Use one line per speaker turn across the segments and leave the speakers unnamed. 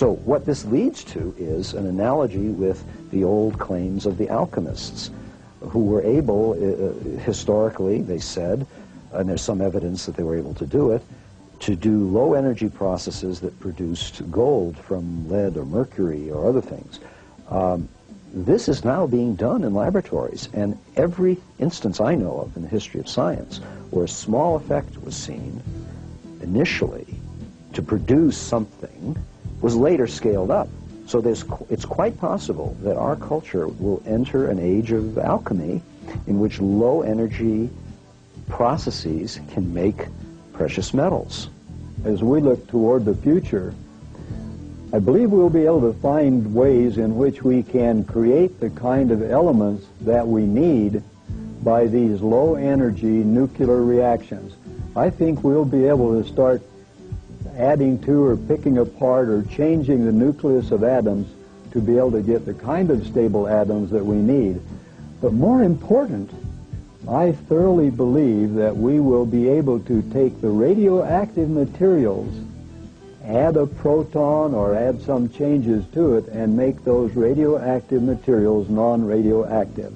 So what this leads to is an analogy with the old claims of the alchemists, who were able, uh, uh, historically, they said, and there's some evidence that they were able to do it, to do low energy processes that produced gold from lead or mercury or other things. Um, this is now being done in laboratories, and every instance I know of in the history of science where a small effect was seen initially to produce something was later scaled up. So it's quite possible that our culture will enter an age of alchemy in which low energy processes can make precious metals.
As we look toward the future, I believe we'll be able to find ways in which we can create the kind of elements that we need by these low energy nuclear reactions. I think we'll be able to start adding to or picking apart or changing the nucleus of atoms to be able to get the kind of stable atoms that we need. But more important, I thoroughly believe that we will be able to take the radioactive materials add a proton or add some changes to it and make those radioactive materials non-radioactive.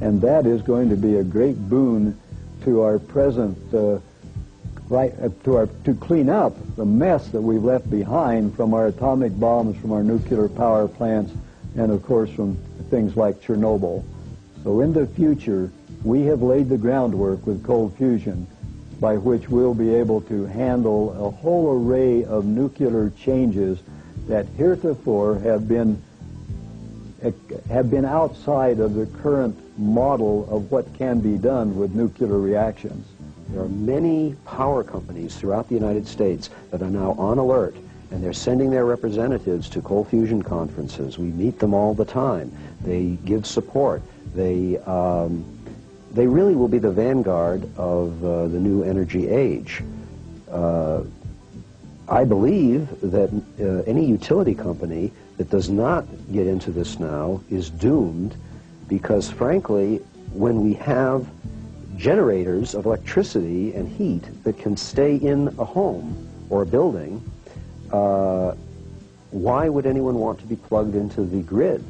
And that is going to be a great boon to our present, uh, right, uh, to, our, to clean up the mess that we've left behind from our atomic bombs, from our nuclear power plants, and of course from things like Chernobyl. So in the future, we have laid the groundwork with cold fusion by which we'll be able to handle a whole array of nuclear changes that heretofore have been have been outside of the current model of what can be done with nuclear reactions.
There are many power companies throughout the United States that are now on alert and they're sending their representatives to cold fusion conferences. We meet them all the time. They give support. They um, they really will be the vanguard of uh, the new energy age. Uh, I believe that uh, any utility company that does not get into this now is doomed because, frankly, when we have generators of electricity and heat that can stay in a home or a building, uh, why would anyone want to be plugged into the grid,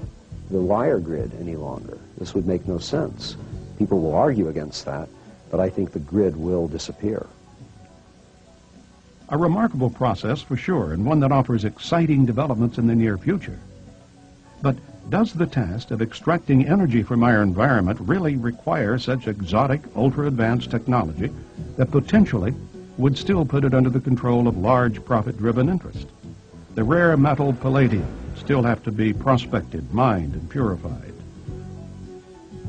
the wire grid, any longer? This would make no sense. People will argue against that, but I think the grid will disappear.
A remarkable process for sure, and one that offers exciting developments in the near future. But does the task of extracting energy from our environment really require such exotic, ultra-advanced technology that potentially would still put it under the control of large profit-driven interests? The rare metal palladium still have to be prospected, mined, and purified.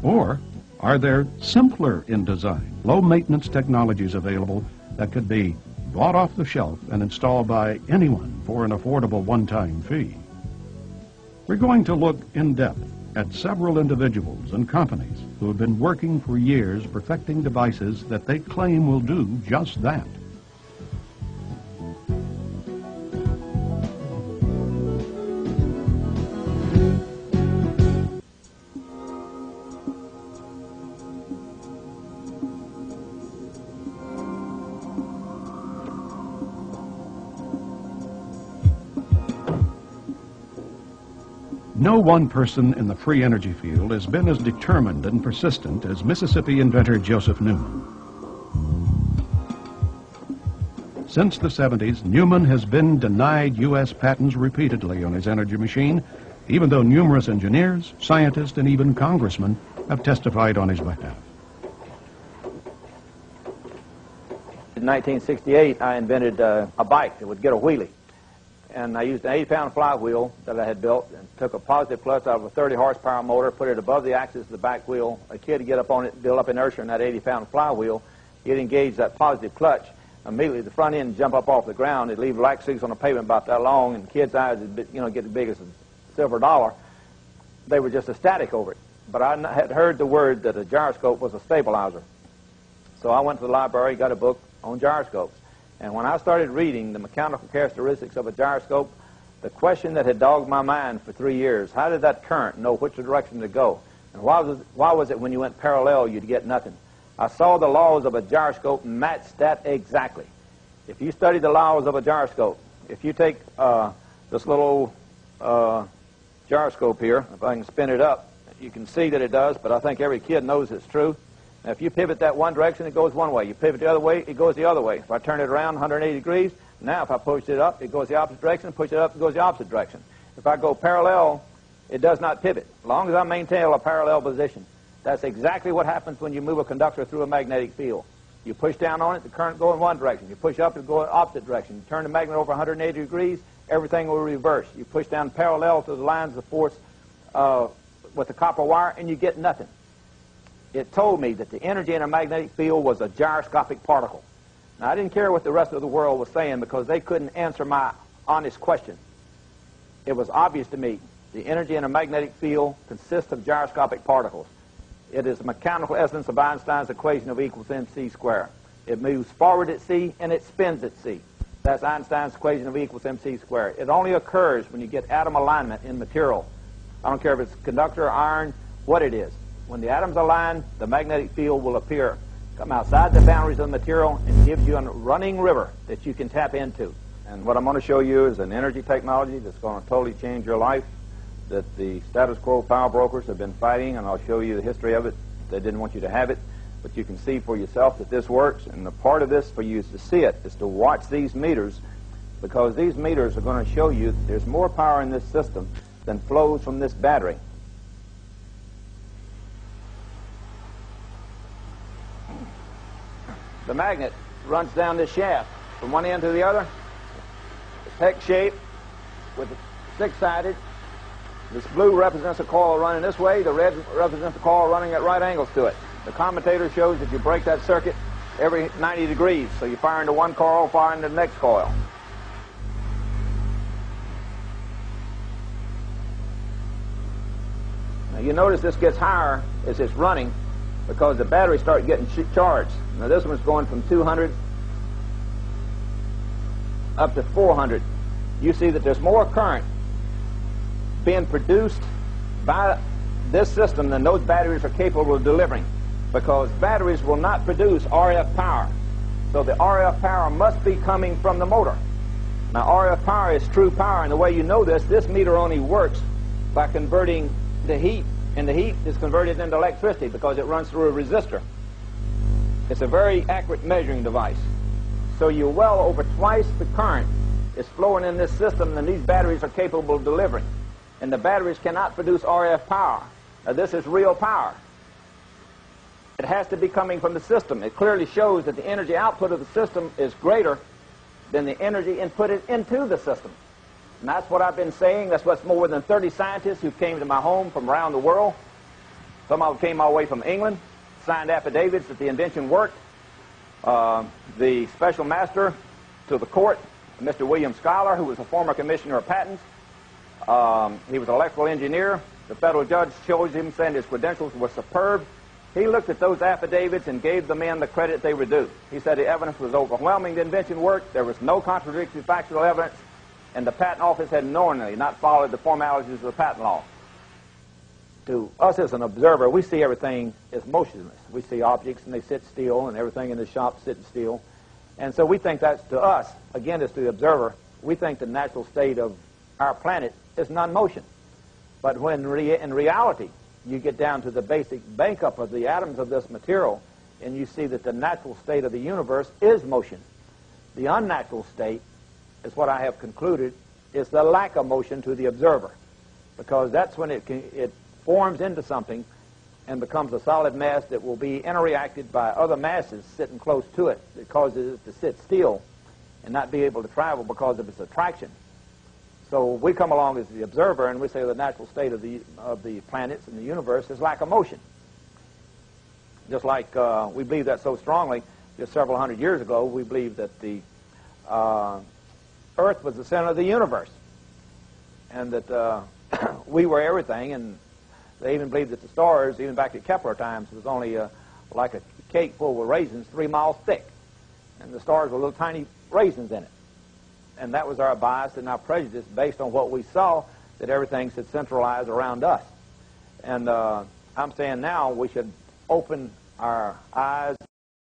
Or are there simpler in design, low maintenance technologies available that could be bought off the shelf and installed by anyone for an affordable one-time fee? We're going to look in depth at several individuals and companies who have been working for years perfecting devices that they claim will do just that. No one person in the free energy field has been as determined and persistent as Mississippi inventor Joseph Newman. Since the 70s, Newman has been denied U.S. patents repeatedly on his energy machine, even though numerous engineers, scientists, and even congressmen have testified on his behalf.
In 1968, I invented uh, a bike that would get a wheelie and I used an 80-pound flywheel that I had built and took a positive plus out of a 30 horsepower motor, put it above the axis of the back wheel. A kid get up on it, build up inertia in that 80-pound flywheel. He'd engage that positive clutch. Immediately, the front end jump up off the ground. It'd leave black streaks on the pavement about that long, and kid's eyes would, you know, get as big as a silver dollar. They were just ecstatic over it. But I had heard the word that a gyroscope was a stabilizer. So I went to the library, got a book on gyroscopes. And when I started reading the mechanical characteristics of a gyroscope, the question that had dogged my mind for three years, how did that current know which direction to go? And why was, it, why was it when you went parallel you'd get nothing? I saw the laws of a gyroscope match that exactly. If you study the laws of a gyroscope, if you take uh, this little uh, gyroscope here, if I can spin it up, you can see that it does, but I think every kid knows it's true. Now, if you pivot that one direction, it goes one way. You pivot the other way, it goes the other way. If I turn it around 180 degrees, now if I push it up, it goes the opposite direction. Push it up, it goes the opposite direction. If I go parallel, it does not pivot. As long as I maintain a parallel position. That's exactly what happens when you move a conductor through a magnetic field. You push down on it, the current go in one direction. You push up, it go in opposite direction. You turn the magnet over 180 degrees, everything will reverse. You push down parallel to the lines of force uh, with the copper wire, and you get nothing. It told me that the energy in a magnetic field was a gyroscopic particle. Now, I didn't care what the rest of the world was saying because they couldn't answer my honest question. It was obvious to me the energy in a magnetic field consists of gyroscopic particles. It is the mechanical essence of Einstein's equation of E equals mc squared. It moves forward at c and it spins at c. That's Einstein's equation of E equals mc squared. It only occurs when you get atom alignment in material. I don't care if it's conductor, or iron, what it is. When the atoms align, the magnetic field will appear, come outside the boundaries of the material, and gives you a running river that you can tap into. And what I'm going to show you is an energy technology that's going to totally change your life that the status quo power brokers have been fighting, and I'll show you the history of it. They didn't want you to have it, but you can see for yourself that this works. And the part of this for you is to see it, is to watch these meters, because these meters are going to show you that there's more power in this system than flows from this battery. The magnet runs down this shaft from one end to the other. It's hex shape with six-sided this blue represents a coil running this way. The red represents a coil running at right angles to it. The commutator shows that you break that circuit every 90 degrees. So you fire into one coil, fire into the next coil. Now you notice this gets higher as it's running because the batteries start getting charged. Now this one's going from 200 up to 400. You see that there's more current being produced by this system than those batteries are capable of delivering because batteries will not produce RF power. So the RF power must be coming from the motor. Now RF power is true power, and the way you know this, this meter only works by converting the heat, and the heat is converted into electricity because it runs through a resistor. It's a very accurate measuring device. So you're well over twice the current is flowing in this system than these batteries are capable of delivering and the batteries cannot produce RF power. Now, this is real power. It has to be coming from the system. It clearly shows that the energy output of the system is greater than the energy inputted into the system. And that's what I've been saying. That's what's more than 30 scientists who came to my home from around the world. Some of them came all the way from England, signed affidavits that the invention worked. Uh, the special master to the court, Mr. William Schuyler, who was a former commissioner of patents, um, he was an electrical engineer. The federal judge chose him, saying his credentials were superb. He looked at those affidavits and gave the men the credit they were due. He said the evidence was overwhelming. The invention worked. There was no contradictory factual evidence, and the patent office had knowingly not followed the formalities of the patent law. To us as an observer, we see everything as motionless. We see objects and they sit still, and everything in the shop sits still. And so we think that's to us, again, as to the observer, we think the natural state of our planet is non-motion. But when in reality you get down to the basic makeup of the atoms of this material and you see that the natural state of the universe is motion. The unnatural state is what I have concluded is the lack of motion to the observer because that's when it, can, it forms into something and becomes a solid mass that will be interacted by other masses sitting close to it that causes it to sit still and not be able to travel because of its attraction. So we come along as the observer and we say the natural state of the, of the planets and the universe is lack of motion. Just like uh, we believe that so strongly, just several hundred years ago, we believed that the uh, Earth was the center of the universe and that uh, we were everything. And they even believed that the stars, even back at Kepler times, was only uh, like a cake full of raisins three miles thick. And the stars were little tiny raisins in it and that was our bias and our prejudice based on what we saw that everything should centralize around us. And uh, I'm saying now we should open our eyes